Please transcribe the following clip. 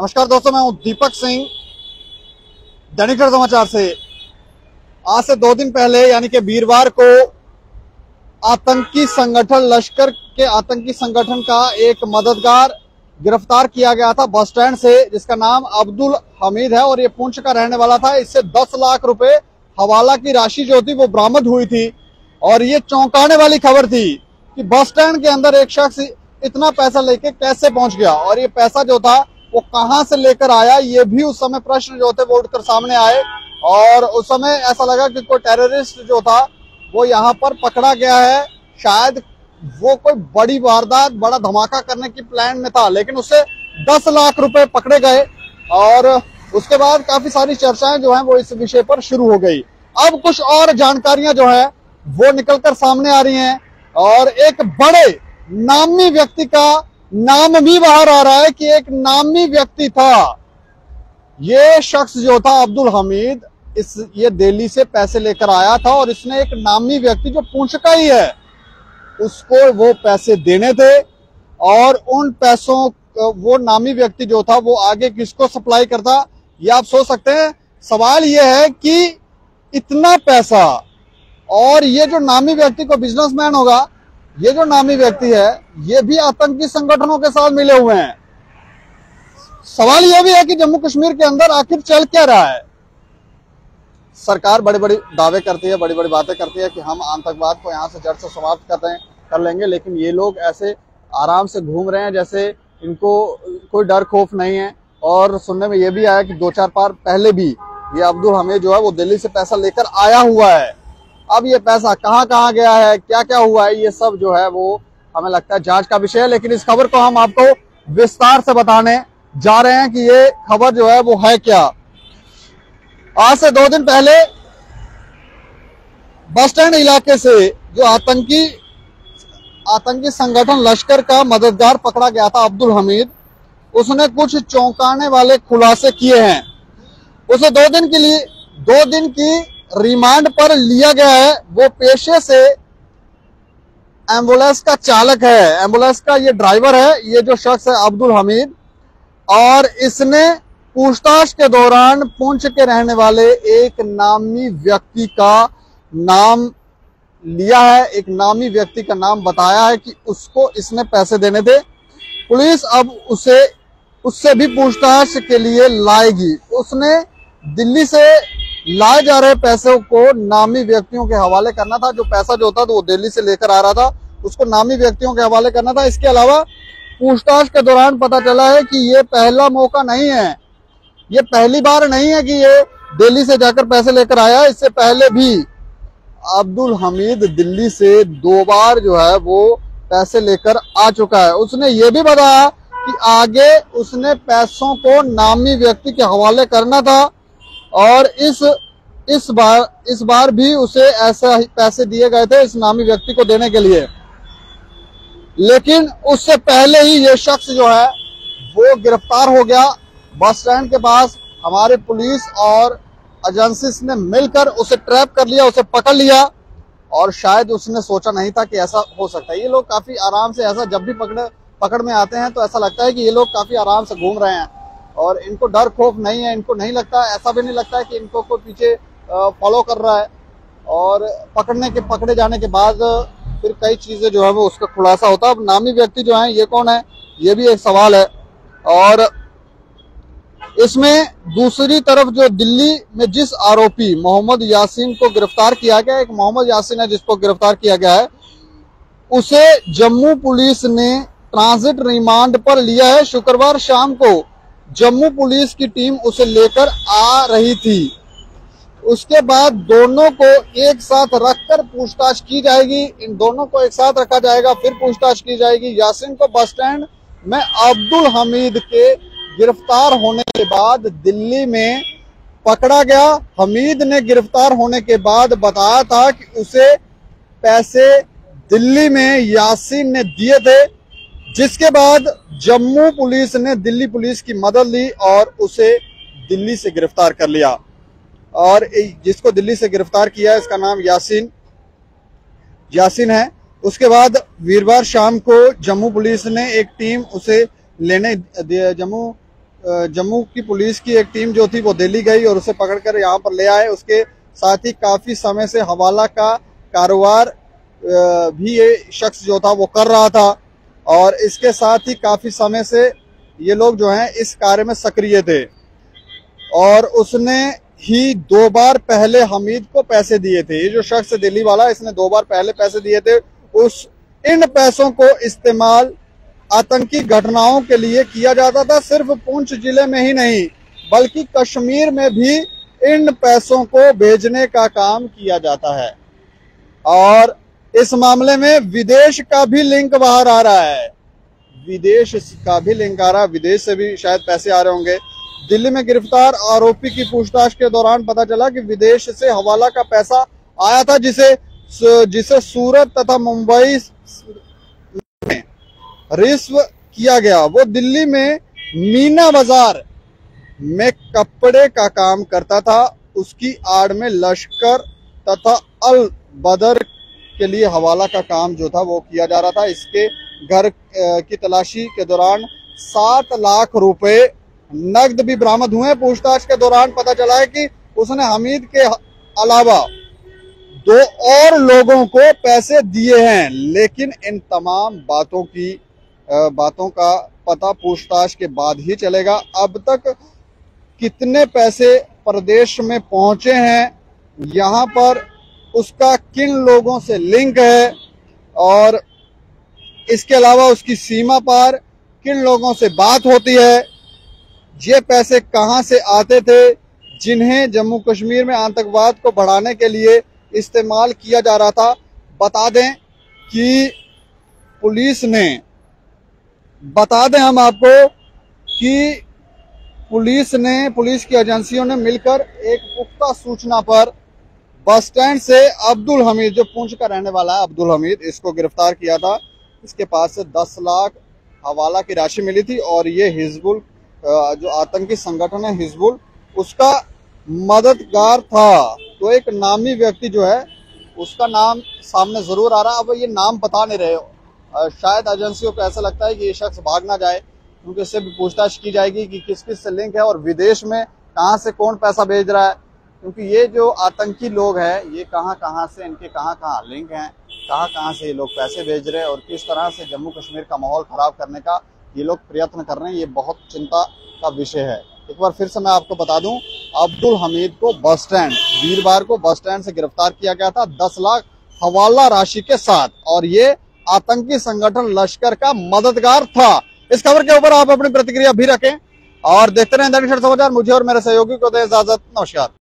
नमस्कार दोस्तों, मैं हूँ दीपक सिंह, दैनिक समाचार से। आज से दो दिन पहले, यानी कि वीरवार को, आतंकी संगठन लश्कर के आतंकी संगठन का एक मददगार गिरफ़्तार किया गया था बस स्टैंड से, जिसका नाम अब्दुल हमीद है और ये पुंछ का रहने वाला था। इससे 10 लाख रुपए हवाला की राशि जो थी, वो बरामद हुई थी। और ये चौंकाने वाली खबर थी कि बस स्टैंड के अंदर एक शख्स इतना पैसा लेके कैसे पहुँच गया। और ये पैसा जो था वो कहाँ से लेकर आया, ये भी उस समय प्रश्न जो थे वो उठकर सामने आए। और उस समय ऐसा लगा कि कोई टेररिस्ट जो था, वो यहाँ पर पकड़ा गया है। शायद वो कोई बड़ी वारदात, बड़ा धमाका करने की प्लान में था, लेकिन उससे दस लाख रुपए पकड़े गए। और उसके बाद काफ़ी सारी चर्चाएँ जो हैं वो इस विषय पर शुरू हो गई। अब कुछ और जानकारियाँ जो है, वो निकलकर सामने आ रही हैं। और एक बड़े नामी व्यक्ति का नाम भी बाहर आ रहा है कि एक नामी व्यक्ति था। ये शख्स जो था, अब्दुल हमीद, इस, ये दिल्ली से पैसे लेकर आया था और इसने एक नामी व्यक्ति जो पूछ का ही है, उसको वो पैसे देने थे और उन पैसों वो नामी व्यक्ति जो था, वो आगे किसको सप्लाई करता? ये आप सोच सकते हैं। सवाल ये है कि इतना पैसा और ये जो नामी व्यक्ति को बिजनेसमैन होगा ये जो नामी व्यक्ति है, ये भी आतंकी संगठनों के साथ मिले हुए हैं। सवाल यह भी है कि जम्मू कश्मीर के अंदर आखिर चल क्या रहा है? सरकार बड़े बड़े दावे करती है बड़ी बड़ी बातें करती है कि हम आतंकवाद को यहाँ से जड़ से समाप्त कर रहे कर लेंगे, लेकिन ये लोग ऐसे आराम से घूम रहे हैं जैसे इनको कोई डर खौफ नहीं है। और सुनने में ये भी आया कि दो चार बार पहले भी ये अब्दुल हमीद जो है वो दिल्ली से पैसा लेकर आया हुआ है। अब ये पैसा कहाँ कहाँ गया है क्या क्या हुआ है, ये सब जो है वो हमें लगता है जाँच का विषय है, लेकिन इस खबर को हम आपको विस्तार से बताने जा रहे हैं कि ये खबर जो है वो है क्या। आज से दो दिन पहले बस स्टैंड इलाके से जो आतंकी आतंकी संगठन लश्कर का मददगार पकड़ा गया था अब्दुल हमीद, उसने कुछ चौंकाने वाले खुलासे किए हैं। उसे दो दिन के लिए, दो दिन की रिमांड पर लिया गया है, वो पेशे से एंबुलेंस का चालक है। एंबुलेंस का ये ड्राइवर है, ये जो शख्स है अब्दुल हमीद। और इसने पूछताछ के दौरान पुंछ के रहने वाले एक नामी व्यक्ति का नाम लिया है, एक नामी व्यक्ति का नाम बताया है कि उसको इसने पैसे देने थे। पुलिस अब उसे, उससे भी पूछताछ के लिए लाएगी। उसने दिल्ली से लाए जा रहे पैसों को नामी व्यक्तियों के हवाले करना था। जो पैसा जो था तो वो दिल्ली से लेकर आ रहा था, उसको नामी व्यक्तियों के हवाले करना था। इसके अलावा पूछताछ के दौरान पता चला है कि ये पहला मौका नहीं है। ये पहली बार नहीं है कि ये दिल्ली से जाकर पैसे लेकर आया। इससे पहले भी अब्दुल हमीद दिल्ली से दो बार जो है वो पैसे लेकर आ चुका है। उसने ये भी बताया कि आगे उसने पैसों को नामी व्यक्ति के हवाले करना था। और इस इस बार इस बार भी उसे ऐसा ही पैसे दिए गए थे इस नामी व्यक्ति को देने के लिए। लेकिन उससे पहले ही ये शख्स जो है, वो गिरफ़्तार हो गया। बस स्टैंड के पास हमारे पुलिस और एजेंसीज ने मिलकर उसे ट्रैप कर लिया, उसे पकड़ लिया और शायद उसने सोचा नहीं था कि ऐसा हो सकता है। ये लोग काफ़ी आराम से ऐसा जब भी पकड़ पकड़ में आते हैं तो ऐसा लगता है कि ये लोग काफ़ी आराम से घूम रहे हैं। और इनको डर, खौफ नहीं है, इनको नहीं लगता, ऐसा भी नहीं लगता है कि इनको कोई पीछे फॉलो कर रहा है। और पकड़ने के, पकड़े जाने के बाद फिर कई चीज़ें जो है वो उसका खुलासा होता है। अब नामी व्यक्ति जो है, ये कौन है? ये भी एक सवाल है। और इसमें दूसरी तरफ़ जो दिल्ली में जिस आरोपी मोहम्मद यासीन को गिरफ़्तार किया गया, एक मोहम्मद यासीन है जिसको गिरफ़्तार किया गया है, उसे जम्मू पुलिस ने ट्रांजिट रिमांड पर लिया है शुक्रवार शाम को। जम्मू पुलिस की टीम उसे लेकर आ रही थी। उसके बाद दोनों को एक साथ रखकर पूछताछ की जाएगी। इन दोनों को एक साथ रखा जाएगा, फिर पूछताछ की जाएगी। यासिन को बस स्टैंड में अब्दुल हमीद के गिरफ़्तार होने के बाद दिल्ली में पकड़ा गया। हमीद ने गिरफ़्तार होने के बाद बताया था कि उसे पैसे दिल्ली में यासीन ने दिए थे। जिसके बाद जम्मू पुलिस ने दिल्ली पुलिस की मदद ली और उसे दिल्ली से गिरफ़्तार कर लिया। और जिसको दिल्ली से गिरफ़्तार किया इसका नाम यासीन यासीन है। उसके बाद वीरवार शाम को जम्मू पुलिस ने एक टीम उसे लेने जम्मू जम्मू की पुलिस की एक टीम जो थी वो दिल्ली गई और उसे पकड़कर यहाँ पर ले आए। उसके साथ ही काफ़ी समय से हवाला का कारोबार भी ये शख्स जो था वो कर रहा था। और इसके साथ ही काफ़ी समय से ये लोग जो हैं इस कार्य में सक्रिय थे। और उसने ही दो बार पहले हमीद को पैसे दिए थे। ये जो शख्स दिल्ली वाला, इसने दो बार पहले पैसे दिए थे। उस इन पैसों को इस्तेमाल आतंकी घटनाओं के लिए किया जाता था, सिर्फ़ पूंछ ज़िले में ही नहीं, बल्कि कश्मीर में भी इन पैसों को भेजने का काम किया जाता है। और इस मामले में विदेश का भी लिंक बाहर आ रहा है। विदेश का भी लिंक आ रहा है। विदेश से भी शायद पैसे आ रहे होंगे। दिल्ली में गिरफ़्तार आरोपी की पूछताछ के दौरान पता चला कि विदेश से हवाला का पैसा आया था, जिसे जिसे सूरत तथा मुंबई में रिश्व किया गया। वो दिल्ली में मीना बाज़ार में कपड़े का काम करता था। उसकी आड़ में लश्कर तथा अल बदर के लिए हवाला का काम जो था वो किया जा रहा था। इसके घर की तलाशी के दौरान सात लाख रुपए नकद भी बरामद हुए पूछताछ के दौरान पता चला है कि उसने हमीद के अलावा दो और लोगों को पैसे दिए हैं, लेकिन इन तमाम बातों की बातों का पता पूछताछ के बाद ही चलेगा। अब तक कितने पैसे प्रदेश में पहुँचे हैं, यहाँ पर उसका किन लोगों से लिंक है और इसके अलावा उसकी सीमा पार किन लोगों से बात होती है, ये पैसे कहाँ से आते थे, जिन्हें जम्मू कश्मीर में आतंकवाद को बढ़ाने के लिए इस्तेमाल किया जा रहा था, बता दें कि पुलिस ने, बता दें हम आपको कि पुलिस ने, पुलिस की एजेंसियों ने मिलकर एक पुख्ता सूचना पर बस स्टैंड से अब्दुल हमीद जो पूंछ का रहने वाला है अब्दुल हमीद इसको गिरफ़्तार किया था। इसके पास से 10 लाख हवाला की राशि मिली थी और ये हिजबुल जो आतंकी संगठन है हिजबुल उसका मददगार था। तो एक नामी व्यक्ति जो है उसका नाम सामने ज़रूर आ रहा है। अब ये नाम बता नहीं रहे अ, शायद एजेंसियों को ऐसा लगता है कि ये शख्स भाग ना जाए क्योंकि इससे भी पूछताछ की जाएगी कि किस किस से लिंक है और विदेश में कहाँ से कौन पैसा भेज रहा है। क्योंकि ये जो आतंकी लोग हैं, ये कहाँ कहाँ से, इनके कहाँ कहाँ लिंक हैं कहाँ कहाँ से ये लोग पैसे भेज रहे हैं और किस तरह से जम्मू कश्मीर का माहौल खराब करने का ये लोग प्रयत्न कर रहे हैं, ये बहुत चिंता का विषय है। एक बार फिर से मैं आपको बता दूँ, अब्दुल हमीद को बस स्टैंड वीरवार को बस स्टैंड से गिरफ़्तार किया गया था, दस लाख हवाला राशि के साथ और ये आतंकी संगठन लश्कर का मददगार था। इस खबर के ऊपर आप अपनी प्रतिक्रिया भी रखें और देखते रहें समाचार। मुझे और मेरे सहयोगी को दे इजाज़त। नमस्कार।